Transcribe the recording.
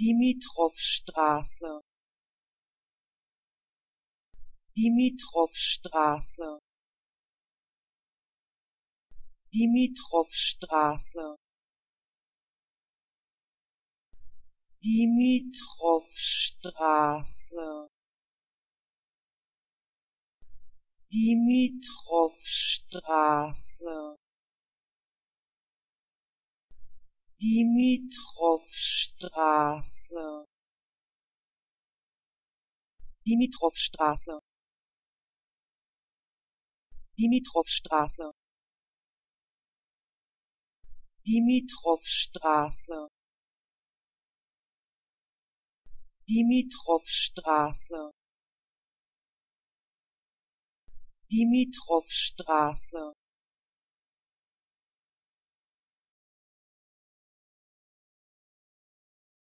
Dimitrovstraße. Dimitrovstraße. Dimitrovstraße. Dimitrovstraße. Dimitrowstraße Dimitrovstraße. Dimitrovstraße. Dimitrovstraße. Dimitrovstraße. Dimitrovstraße. Dimitrovstraße.